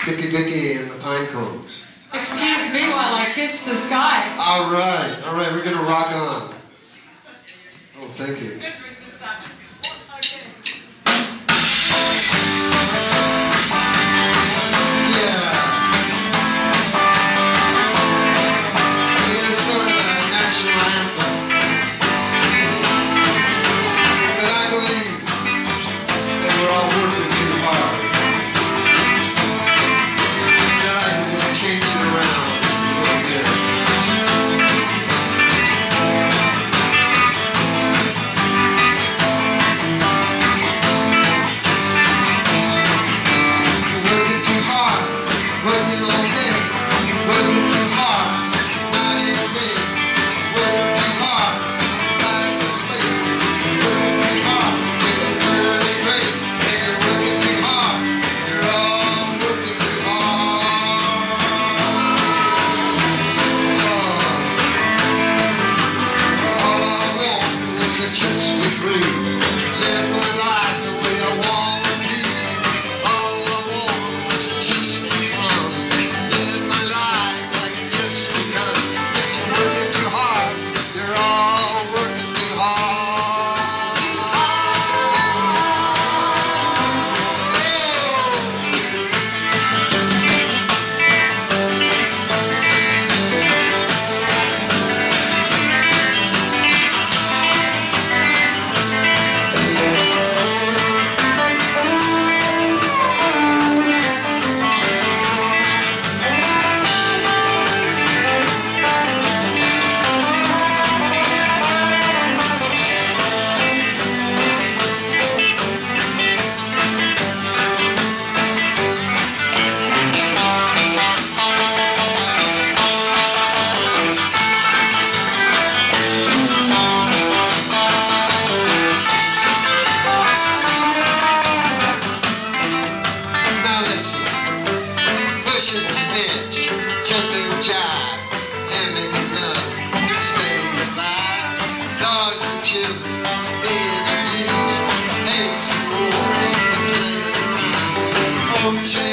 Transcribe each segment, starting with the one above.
Sticky Vicky and the Pinecones. Excuse me while I kiss the sky. All right, all right, we're gonna rock on. Oh, thank you. come to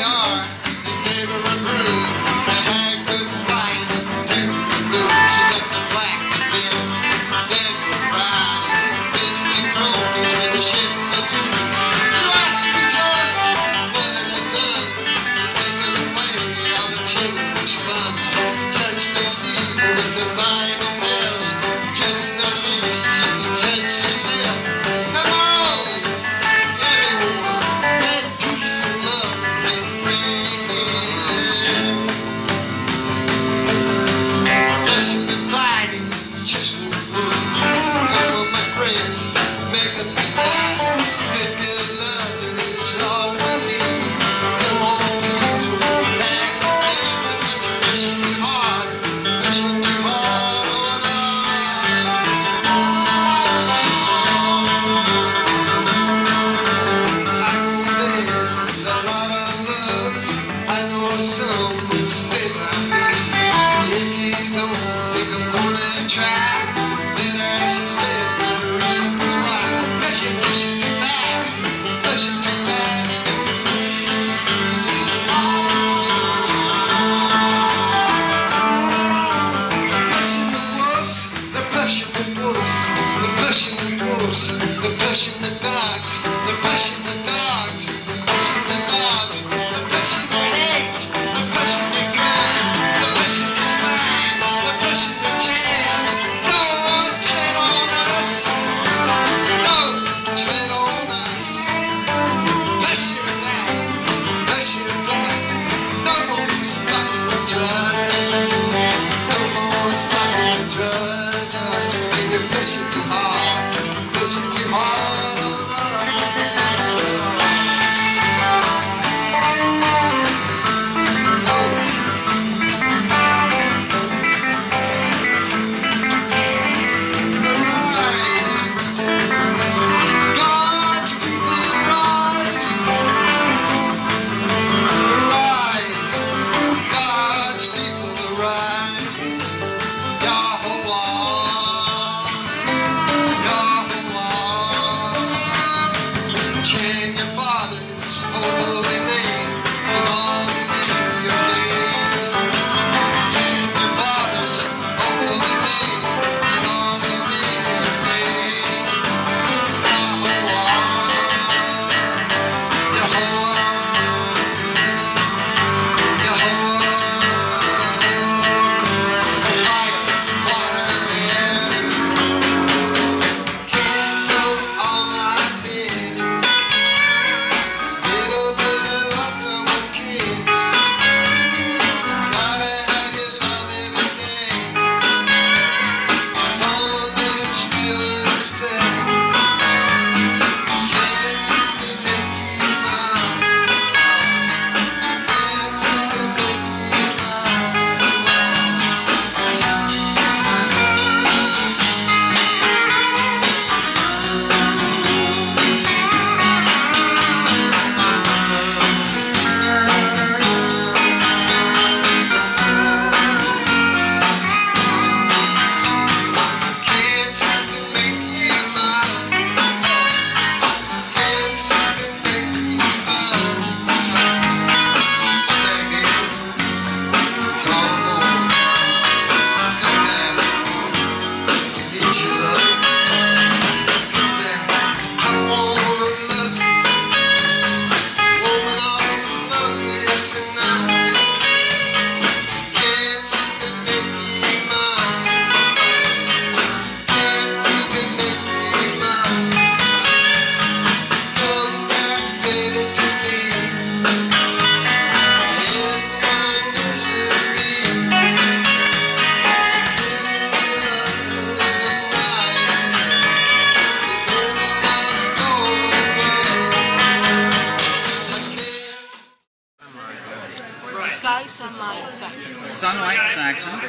Saxon,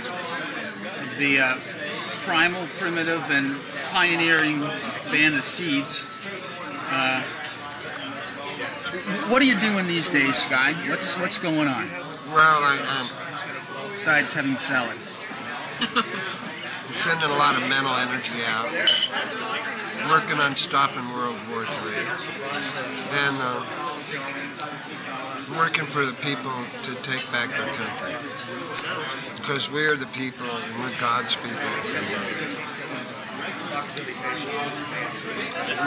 the uh, primal, primitive, and pioneering band of Seeds. Uh, what are you doing these days, Sky? What's what's going on Well, I, um, besides having salad? I'm sending a lot of mental energy out, working on stopping World War III, and uh, working for the people to take back their country. Because we're the people, and we're God's people.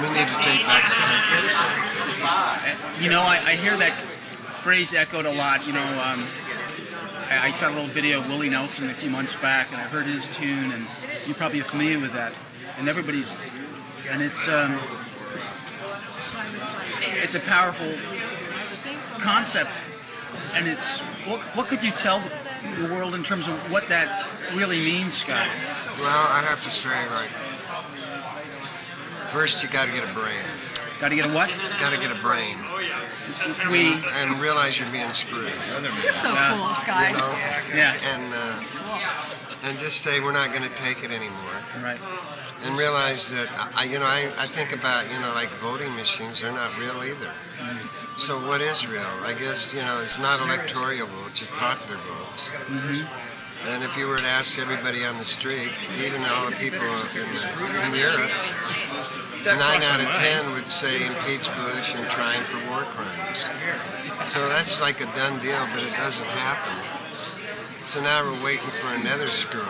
We need to take back our country. You know, I, I hear that phrase echoed a lot. You know, um, I, I shot a little video of Willie Nelson a few months back, and I heard his tune, and you're probably familiar with that. And everybody's, and it's um, it's a powerful concept, and it's what, what could you tell the world in terms of what that really means, Scott? Well, I'd have to say, like, first you got to get a brain. Got to get a what? Got to get a brain. We, and realize you're being screwed. You're so Yeah. cool, Scott. You know, yeah, and uh, Cool. and just say we're not going to take it anymore, right. And realize that I, you know, I, I think about you know like voting machines, they're not real either. So what is real? I guess you know it's not electoral votes, it's popular votes. And if you were to ask everybody on the street, even all the people in, in Europe, nine out of ten would say impeach Bush and trying for war crimes. So that's like a done deal, but it doesn't happen. So now we're waiting for another screw.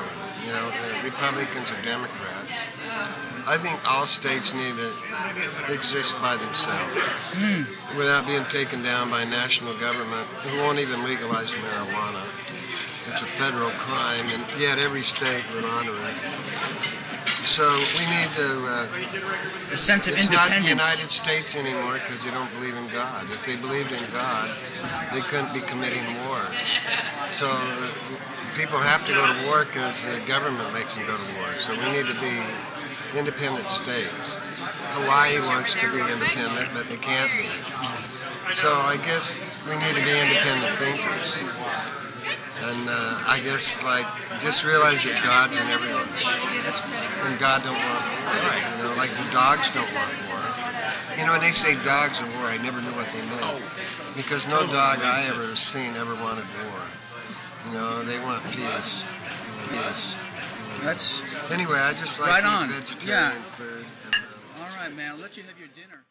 You know, the Republicans or Democrats. I think all states need to exist by themselves hmm. without being taken down by national government who won't even legalize marijuana. It's a federal crime, and yet every state would honor it. So we need to. Uh, A sense of it's not the. United States anymore because they don't believe in God. If they believed in God, they couldn't be committing wars. So uh, people have to go to war because the government makes them go to war. So we need to be independent states. Hawaii wants to be independent, but they can't be. So I guess we need to be independent thinkers. And uh, I guess like just realize that God's in everyone, and God don't want war. You know, like the dogs don't want war. You know, when they say dogs are war, I never knew what they meant because no dog I ever seen ever wanted war. You know, they want peace. Peace. That's Anyway, I just like Right on. vegetarian Yeah. food. And, uh, all right, man. I'll let you have your dinner.